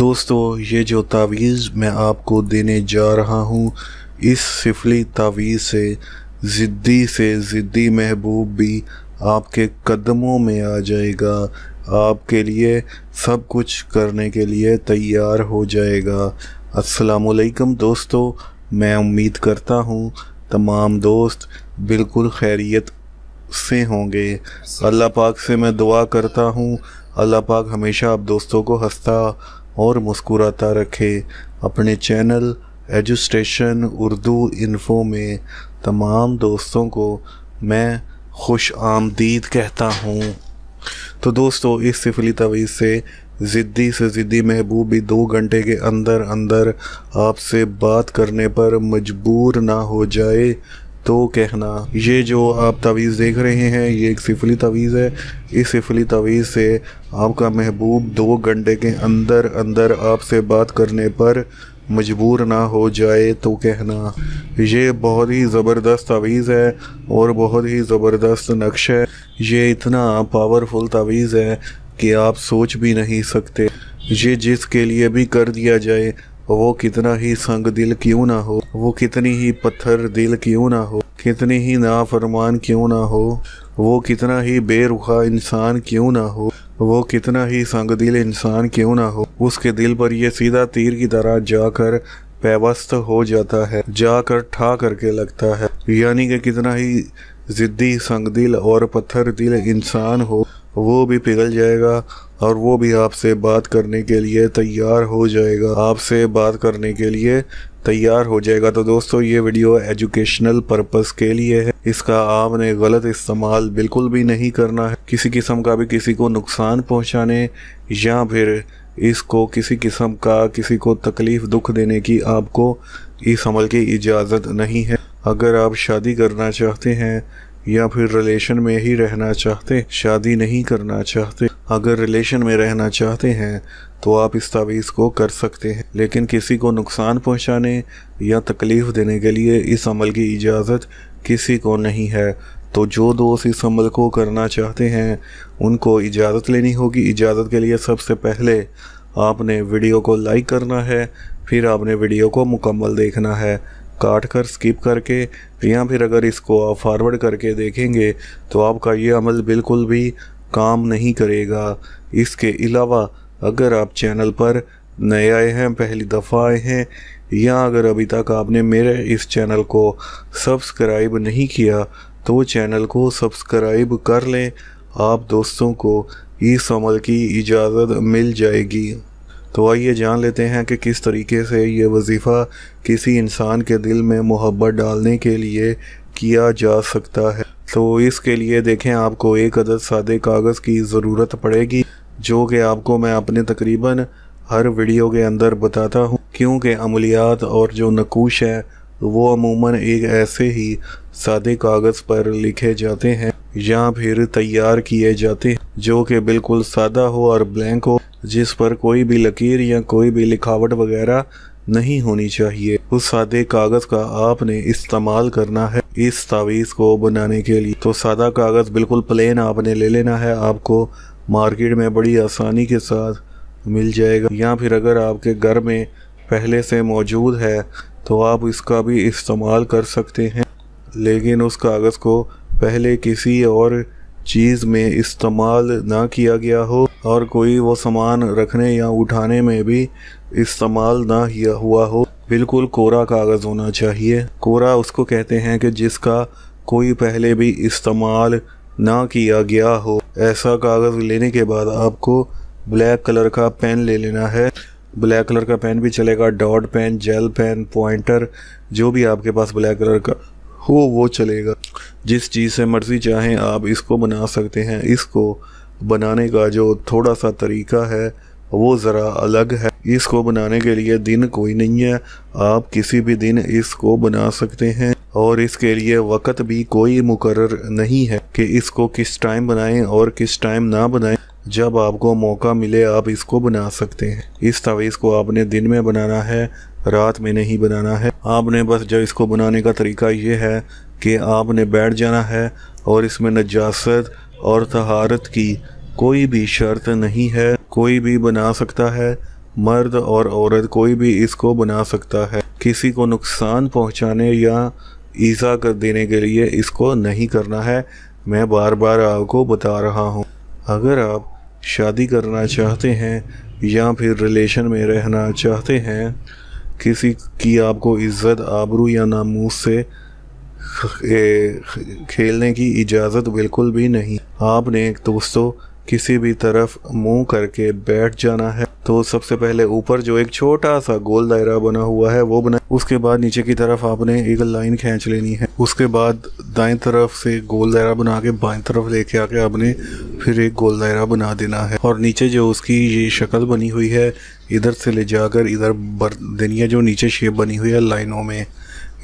दोस्तों, ये जो तावीज़ मैं आपको देने जा रहा हूँ, इस सिफली तावीज़ से, ज़िद्दी से ज़िद्दी महबूब भी आपके कदमों में आ जाएगा। आपके लिए सब कुछ करने के लिए तैयार हो जाएगा। असलकम दोस्तों, मैं उम्मीद करता हूँ तमाम दोस्त बिल्कुल खैरियत से होंगे। अल्लाह पाक से मैं दुआ करता हूँ। अल्लाह पाक हमेशा आप दोस्तों को हंसता और मुस्कुराता रखे अपने चैनल एजुस्टेशन उर्दू इन्फो में तमाम दोस्तों को मैं खुश आमदीद कहता हूँ। तो दोस्तों, इस सिफली तवीज़ से ज़िद्दी से ज़िद्दी महबूब भी दो घंटे के अंदर अंदर आपसे बात करने पर मजबूर ना हो जाए। तो कहना, ये जो आप तवीज़ देख रहे हैं, ये एक सिफली तवीज़ है। इस सिफली तवीज़ से आपका महबूब दो घंटे के अंदर अंदर आपसे बात करने पर मजबूर ना हो जाए तो कहना, ये बहुत ही ज़बरदस्त तवीज़ है और बहुत ही ज़बरदस्त नक्श है। ये इतना पावरफुल तवीज़ है कि आप सोच भी नहीं सकते। ये जिसके लिए भी कर दिया जाए वो कितना ही संग दिल क्यों ना हो, वो कितनी ही पत्थर दिल क्यों ना हो, कितनी ही नाफरमान क्यों ना हो, वो कितना ही बेरुखा इंसान क्यों ना हो, वो कितना ही संग दिल इंसान क्यों ना हो, उसके दिल पर ये सीधा तीर की तरह जाकर पैवस्त हो जाता है, जाकर ठा करके लगता है। यानी कि कितना ही जिद्दी संग दिल और पत्थर दिल इंसान हो वो भी पिघल जाएगा और वो भी आपसे बात करने के लिए तैयार हो जाएगा। आपसे बात करने के लिए तैयार हो जाएगा। तो दोस्तों, ये वीडियो एजुकेशनल पर्पस के लिए है। इसका आपने गलत इस्तेमाल बिल्कुल भी नहीं करना है। किसी किस्म का भी किसी को नुकसान पहुँचाने या फिर इसको किसी किस्म का किसी को तकलीफ़ दुख देने की आपको इस अमल की इजाज़त नहीं है। अगर आप शादी करना चाहते हैं या फिर रिलेशन में ही रहना चाहते, शादी नहीं करना चाहते। अगर रिलेशन में रहना चाहते हैं तो आप इस तावीज़ को कर सकते हैं। लेकिन किसी को नुकसान पहुँचाने या तकलीफ़ देने के लिए इस अमल की इजाज़त किसी को नहीं है। तो जो दोस्त इस अमल को करना चाहते हैं, उनको इजाज़त लेनी होगी। इजाज़त के लिए सबसे पहले आपने वीडियो को लाइक करना है, फिर आपने वीडियो को मुकम्मल देखना है। काट कर स्किप करके, या फिर अगर इसको आप फॉरवर्ड करके देखेंगे तो आपका ये अमल बिल्कुल भी काम नहीं करेगा। इसके अलावा, अगर आप चैनल पर नए आए हैं, पहली दफ़ा आए हैं, या अगर अभी तक आपने मेरे इस चैनल को सब्सक्राइब नहीं किया तो चैनल को सब्सक्राइब कर लें। आप दोस्तों को इस अमल की इजाज़त मिल जाएगी। तो आइए जान लेते हैं कि किस तरीके से ये वजीफ़ा किसी इंसान के दिल में मोहब्बत डालने के लिए किया जा सकता है। तो इसके लिए देखें, आपको एक अदद सादे कागज़ की ज़रूरत पड़ेगी, जो कि आपको मैं अपने तकरीबन हर वीडियो के अंदर बताता हूँ। क्योंकि अमलियात और जो नकूश है, वो अमूमन एक ऐसे ही सादे कागज़ पर लिखे जाते हैं, या फिर तैयार किए जाते हैं, जो कि बिल्कुल सादा हो और ब्लैंक हो। जिस पर कोई भी लकीर या कोई भी लिखावट वगैरह नहीं होनी चाहिए। उस सादे कागज़ का आपने इस्तेमाल करना है इस तावीज़ को बनाने के लिए। तो सादा कागज़ बिल्कुल प्लेन आपने ले लेना है। आपको मार्केट में बड़ी आसानी के साथ मिल जाएगा। या फिर अगर आपके घर में पहले से मौजूद है तो आप इसका भी इस्तेमाल कर सकते हैं। लेकिन उस कागज़ को पहले किसी और चीज़ में इस्तेमाल ना किया गया हो और कोई वो सामान रखने या उठाने में भी इस्तेमाल ना किया हुआ हो। बिल्कुल कोरा कागज़ होना चाहिए। कोरा उसको कहते हैं कि जिसका कोई पहले भी इस्तेमाल ना किया गया हो। ऐसा कागज़ लेने के बाद आपको ब्लैक कलर का पेन ले लेना है। ब्लैक कलर का पेन भी चलेगा। Dot pen, gel pen, pointer, जो भी आपके पास ब्लैक कलर का हो, वो चलेगा। जिस चीज़ से मर्ज़ी चाहें, आप इसको बना सकते हैं। इसको बनाने का जो थोड़ा सा तरीका है, वो ज़रा अलग है। इसको बनाने के लिए दिन कोई नहीं है। आप किसी भी दिन इसको बना सकते हैं। और इसके लिए वक़्त भी कोई मुकर नहीं है कि इसको किस टाइम बनाएँ और किस टाइम ना बनाएँ। जब आपको मौका मिले, आप इसको बना सकते हैं। इस तवीज़ को आपने दिन में बनाना है, रात में नहीं बनाना है। आपने बस जब इसको बनाने का तरीका ये है कि आपने बैठ जाना है और इसमें नजास्त और तहारत की कोई भी शर्त नहीं है। कोई भी बना सकता है, मर्द और औरत कोई भी इसको बना सकता है। किसी को नुकसान पहुँचाने या ईजा कर देने के लिए इसको नहीं करना है। मैं बार बार आपको बता रहा हूँ। अगर आप शादी करना चाहते हैं या फिर रिलेशन में रहना चाहते हैं, किसी की आपको इज़्ज़त, आबरू या नामूस से खेलने की इजाज़त बिल्कुल भी नहीं। आपने दोस्तों, किसी भी तरफ़ मुँह करके बैठ जाना है। तो सबसे पहले ऊपर जो एक छोटा सा गोल दायरा बना हुआ है, वो बना उसके बाद नीचे की तरफ़ आपने एक लाइन खींच लेनी है। उसके बाद दाएँ तरफ़ से गोल दायरा बना के बाएँ तरफ़ लेके आके आपने फिर एक गोल दायरा बना देना है। और नीचे जो उसकी ये शक्ल बनी हुई है, इधर से ले जाकर इधर बर देनी है जो नीचे शेप बनी हुई है लाइनों में,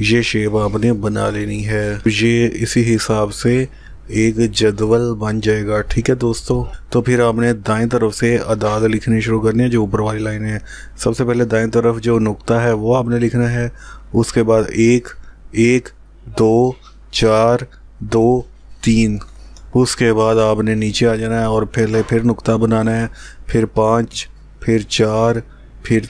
ये शेप आपने बना लेनी है। ये इसी हिसाब से एक जदवल बन जाएगा, ठीक है दोस्तों? तो फिर आपने दाएँ तरफ़ से अदाद लिखनी शुरू करनी है, जो ऊपर वाली लाइन है। सबसे पहले दाएँ तरफ़ जो नुक्ता है, वो आपने लिखना है। उसके बाद एक एक, दो, चार, दो, तीन। उसके बाद आपने नीचे आ जाना है और पहले फिर नुक्ता बनाना है। फिर पाँच, फिर चार, फिर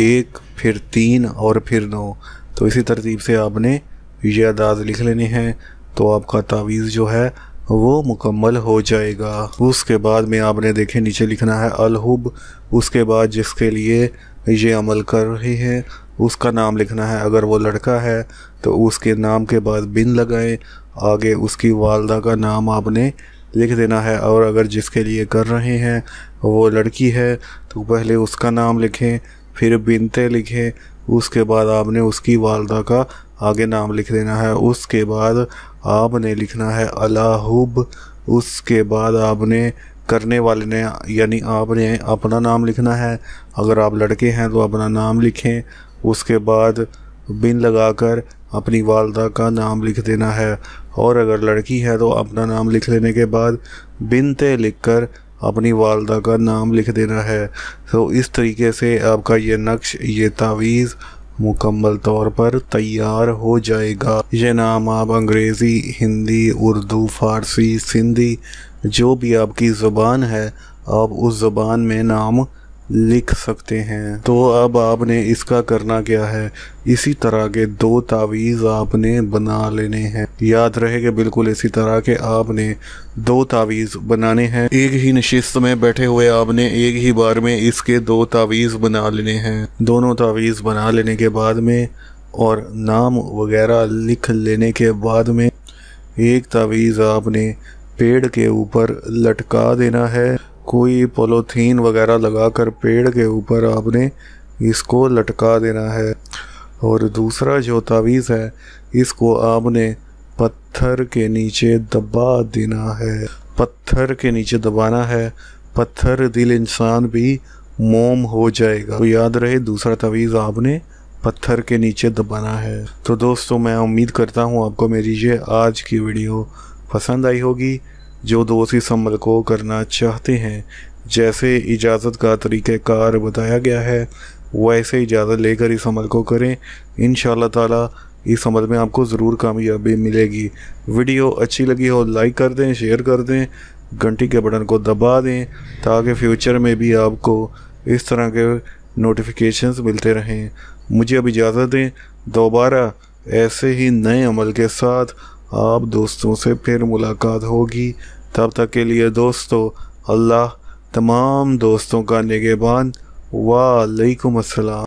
एक, फिर तीन और फिर नौ। तो इसी तरतीब से आपने ये अदाद लिख लेने हैं। तो आपका तावीज़ जो है, वो मुकम्मल हो जाएगा। उसके बाद में आपने देखें, नीचे लिखना है, अलहुब। उसके बाद जिसके लिए ये अमल कर रहे हैं, उसका नाम लिखना है, अगर वो लड़का है तो उसके नाम के बाद बिन लगाएँ। आगे उसकी वालदा का नाम आपने लिख देना है, और अगर जिसके लिए कर रहे हैं, वो लड़की है तो पहले उसका नाम लिखें, फिर बिनते लिखें उसके बाद आपने उसकी वालदा का आगे नाम लिख देना है। उसके बाद आपने लिखना है अलाहुब। उसके बाद आपने करने वाले ने, यानी आपने अपना नाम लिखना है। अगर आप लड़के हैं तो अपना नाम लिखें। उसके बाद बिन लगाकर अपनी वालदा का नाम लिख देना है। और अगर लड़की है तो अपना नाम लिख लेने के बाद बिन ते लिख कर अपनी वालदा का नाम लिख देना है। तो इस तरीके से आपका ये नक्श, ये तावीज़ मुकम्मल तौर पर तैयार हो जाएगा। ये नाम आप अंग्रेज़ी, हिंदी, उर्दू, फ़ारसी, सिंधी, जो भी आपकी ज़ुबान है, आप उस ज़ुबान में नाम लिख सकते हैं। तो अब आपने इसका करना क्या है? इसी तरह के दो तावीज़ आपने बना लेने हैं। याद रहे कि बिल्कुल इसी तरह के आपने दो तावीज़ बनाने हैं। एक ही नशिस्त में बैठे हुए आपने एक ही बार में इसके दो तावीज़ बना लेने हैं। दोनों तावीज़ बना लेने के बाद में और नाम वगैरह लिख लेने के बाद में एक तावीज़ आपने पेड़ के ऊपर लटका देना है। कोई पोलोथीन वगैरह लगाकर पेड़ के ऊपर आपने इसको लटका देना है। और दूसरा जो तावीज़ है, इसको आपने पत्थर के नीचे दबा देना है। पत्थर के नीचे दबाना है, पत्थर दिल इंसान भी मोम हो जाएगा। तो याद रहे, दूसरा तवीज़ आपने पत्थर के नीचे दबाना है। तो दोस्तों, मैं उम्मीद करता हूँ आपको मेरी ये आज की वीडियो पसंद आई होगी। जो दोस्त इस अमल को करना चाहते हैं। जैसे इजाज़त का तरीक़ार बताया गया है, वैसे इजाज़त लेकर इस अमल को करें। इन ताला इस अमल में आपको ज़रूर कामयाबी मिलेगी। वीडियो अच्छी लगी हो, लाइक कर दें, शेयर कर दें, घंटी के बटन को दबा दें, ताकि फ्यूचर में भी आपको इस तरह के नोटिफिकेशंस मिलते रहें। मुझे अब इजाज़त दें। दोबारा ऐसे ही नए अमल के साथ आप दोस्तों से फिर मुलाकात होगी। तब तक के लिए दोस्तों, अल्लाह तमाम दोस्तों का निगेबान। वालेकुम अस्सलाम।